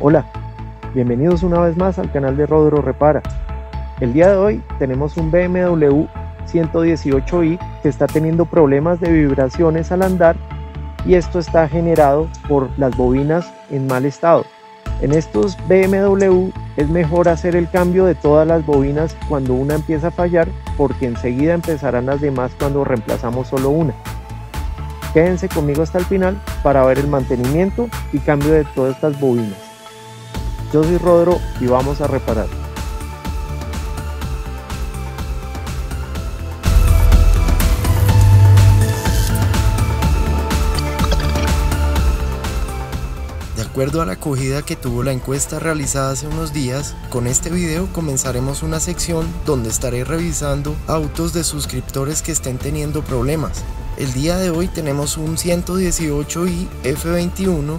Hola, bienvenidos una vez más al canal de Rodro Repara. El día de hoy tenemos un BMW 118i que está teniendo problemas de vibraciones al andar y esto está generado por las bobinas en mal estado. En estos BMW es mejor hacer el cambio de todas las bobinas cuando una empieza a fallar porque enseguida empezarán las demás cuando reemplazamos solo una. Quédense conmigo hasta el final para ver el mantenimiento y cambio de todas estas bobinas. Yo soy Rodro y vamos a reparar. De acuerdo a la acogida que tuvo la encuesta realizada hace unos días, con este video comenzaremos una sección donde estaré revisando autos de suscriptores que estén teniendo problemas. El día de hoy tenemos un 118i F21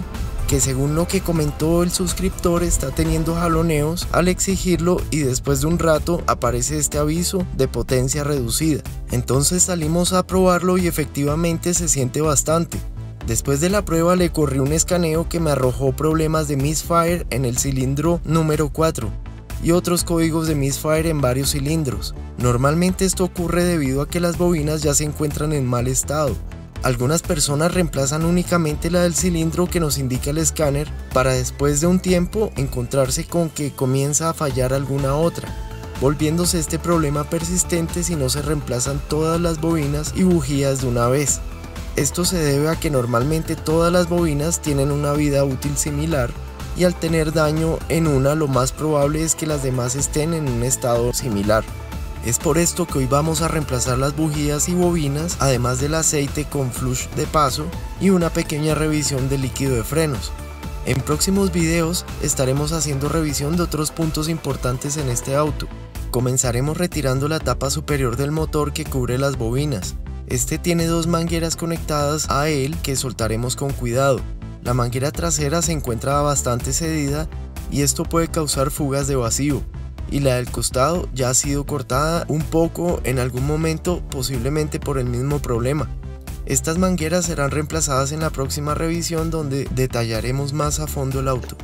que según lo que comentó el suscriptor está teniendo jaloneos al exigirlo y después de un rato aparece este aviso de potencia reducida. Entonces salimos a probarlo y efectivamente se siente bastante. Después de la prueba le corrí un escaneo que me arrojó problemas de misfire en el cilindro número 4 y otros códigos de misfire en varios cilindros. Normalmente esto ocurre debido a que las bobinas ya se encuentran en mal estado, algunas personas reemplazan únicamente la del cilindro que nos indica el escáner para después de un tiempo encontrarse con que comienza a fallar alguna otra, volviéndose este problema persistente si no se reemplazan todas las bobinas y bujías de una vez. Esto se debe a que normalmente todas las bobinas tienen una vida útil similar y al tener daño en una lo más probable es que las demás estén en un estado similar. Es por esto que hoy vamos a reemplazar las bujías y bobinas, además del aceite con flush de paso y una pequeña revisión del líquido de frenos. En próximos videos estaremos haciendo revisión de otros puntos importantes en este auto. Comenzaremos retirando la tapa superior del motor que cubre las bobinas. Este tiene dos mangueras conectadas a él que soltaremos con cuidado. La manguera trasera se encuentra bastante cedida y esto puede causar fugas de vacío y la del costado ya ha sido cortada un poco en algún momento posiblemente por el mismo problema. Estas mangueras serán reemplazadas en la próxima revisión donde detallaremos más a fondo el auto.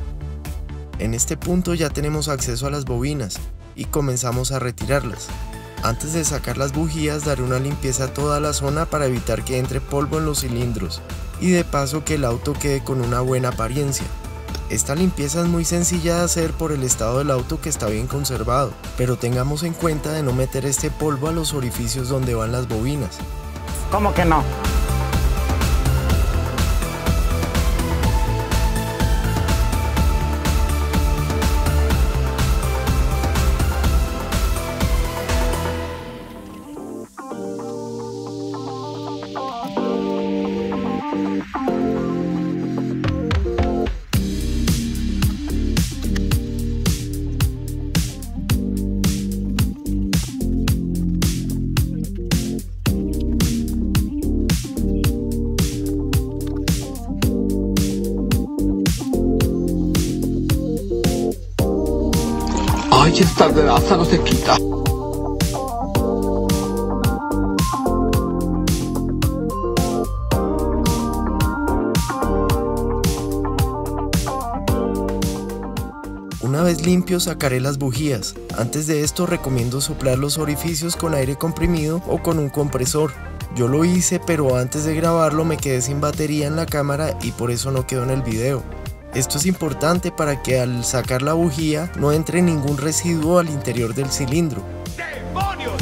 En este punto ya tenemos acceso a las bobinas y comenzamos a retirarlas. Antes de sacar las bujías daré una limpieza a toda la zona para evitar que entre polvo en los cilindros y de paso que el auto quede con una buena apariencia. Esta limpieza es muy sencilla de hacer por el estado del auto que está bien conservado, pero tengamos en cuenta de no meter este polvo a los orificios donde van las bobinas. ¿Cómo que no? Ay, esta grasa no se quita. Una vez limpio sacaré las bujías. Antes de esto recomiendo soplar los orificios con aire comprimido o con un compresor. Yo lo hice pero antes de grabarlo me quedé sin batería en la cámara y por eso no quedó en el video. Esto es importante para que al sacar la bujía no entre ningún residuo al interior del cilindro. ¡Demonios!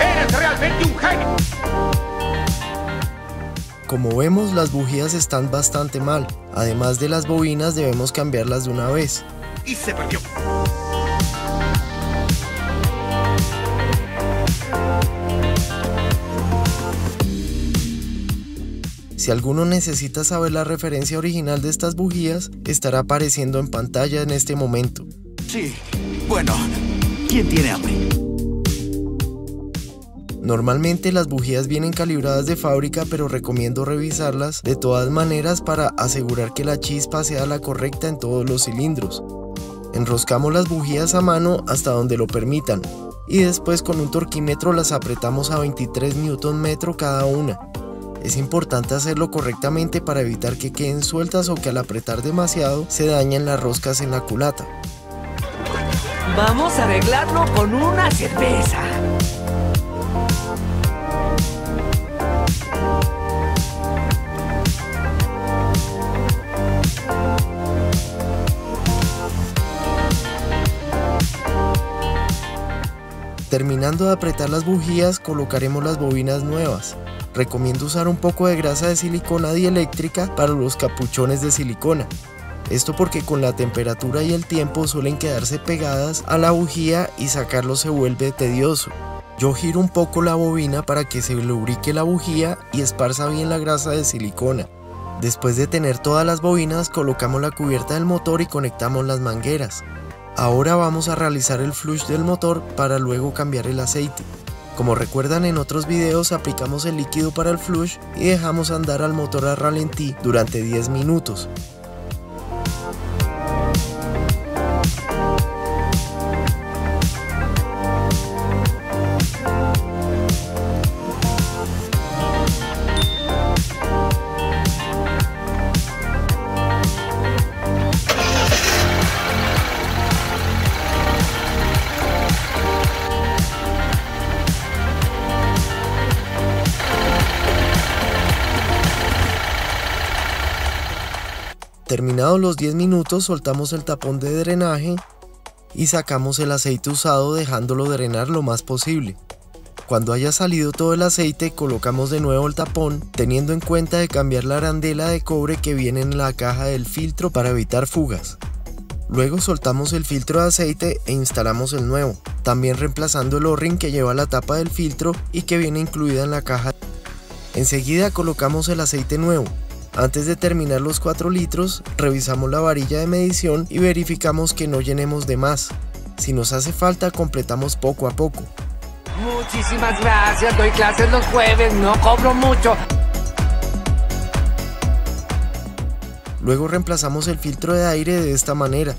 ¡Eres realmente un genio! Como vemos las bujías están bastante mal, además de las bobinas debemos cambiarlas de una vez. Y se perdió. Si alguno necesita saber la referencia original de estas bujías, estará apareciendo en pantalla en este momento. Sí, bueno, ¿quién tiene hambre? Normalmente las bujías vienen calibradas de fábrica pero recomiendo revisarlas de todas maneras para asegurar que la chispa sea la correcta en todos los cilindros. Enroscamos las bujías a mano hasta donde lo permitan y después con un torquímetro las apretamos a 23 Nm cada una. Es importante hacerlo correctamente para evitar que queden sueltas o que al apretar demasiado se dañen las roscas en la culata. Vamos a arreglarlo con una cerveza. Terminando de apretar las bujías, colocaremos las bobinas nuevas. Recomiendo usar un poco de grasa de silicona dieléctrica para los capuchones de silicona. Esto porque con la temperatura y el tiempo suelen quedarse pegadas a la bujía y sacarlo se vuelve tedioso. Yo giro un poco la bobina para que se lubrique la bujía y esparza bien la grasa de silicona. Después de tener todas las bobinas colocamos la cubierta del motor y conectamos las mangueras. Ahora vamos a realizar el flush del motor para luego cambiar el aceite. Como recuerdan en otros videos aplicamos el líquido para el flush y dejamos andar al motor a ralentí durante 10 minutos. Terminados los 10 minutos soltamos el tapón de drenaje y sacamos el aceite usado dejándolo drenar lo más posible. Cuando haya salido todo el aceite colocamos de nuevo el tapón teniendo en cuenta de cambiar la arandela de cobre que viene en la caja del filtro para evitar fugas. Luego soltamos el filtro de aceite e instalamos el nuevo, también reemplazando el o-ring que lleva la tapa del filtro y que viene incluida en la caja. Enseguida colocamos el aceite nuevo, antes de terminar los 4 litros, revisamos la varilla de medición y verificamos que no llenemos de más. Si nos hace falta, completamos poco a poco. Muchísimas gracias, doy clases los jueves, no cobro mucho. Luego reemplazamos el filtro de aire de esta manera.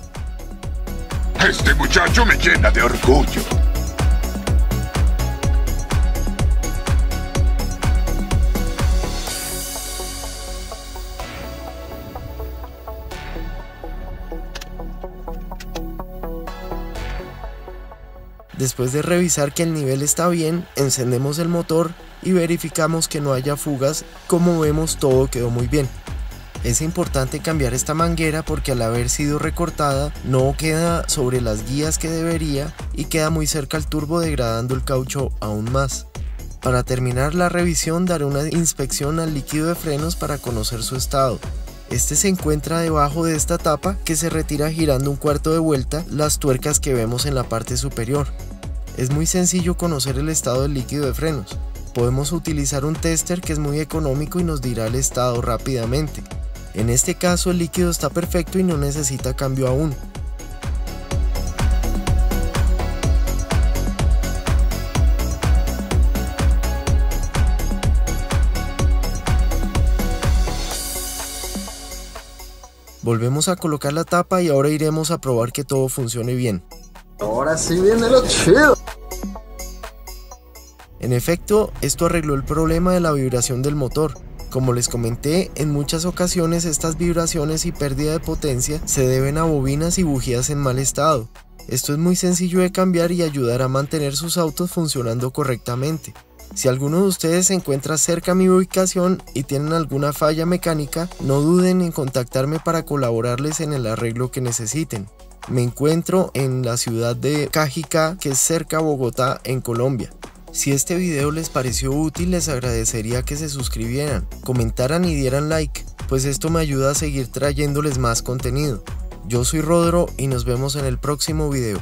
Este muchacho me llena de orgullo. Después de revisar que el nivel está bien, encendemos el motor y verificamos que no haya fugas, como vemos todo quedó muy bien. Es importante cambiar esta manguera porque al haber sido recortada no queda sobre las guías que debería y queda muy cerca al turbo degradando el caucho aún más. Para terminar la revisión daré una inspección al líquido de frenos para conocer su estado. Este se encuentra debajo de esta tapa que se retira girando un cuarto de vuelta las tuercas que vemos en la parte superior. Es muy sencillo conocer el estado del líquido de frenos. Podemos utilizar un tester que es muy económico y nos dirá el estado rápidamente. En este caso el líquido está perfecto y no necesita cambio aún. Volvemos a colocar la tapa y ahora iremos a probar que todo funcione bien. Ahora sí viene lo chido. En efecto, esto arregló el problema de la vibración del motor. Como les comenté, en muchas ocasiones estas vibraciones y pérdida de potencia se deben a bobinas y bujías en mal estado. Esto es muy sencillo de cambiar y ayudar a mantener sus autos funcionando correctamente. Si alguno de ustedes se encuentra cerca a mi ubicación y tienen alguna falla mecánica, no duden en contactarme para colaborarles en el arreglo que necesiten. Me encuentro en la ciudad de Cajica, que es cerca a Bogotá, en Colombia. Si este video les pareció útil les agradecería que se suscribieran, comentaran y dieran like, pues esto me ayuda a seguir trayéndoles más contenido. Yo soy Rodro y nos vemos en el próximo video.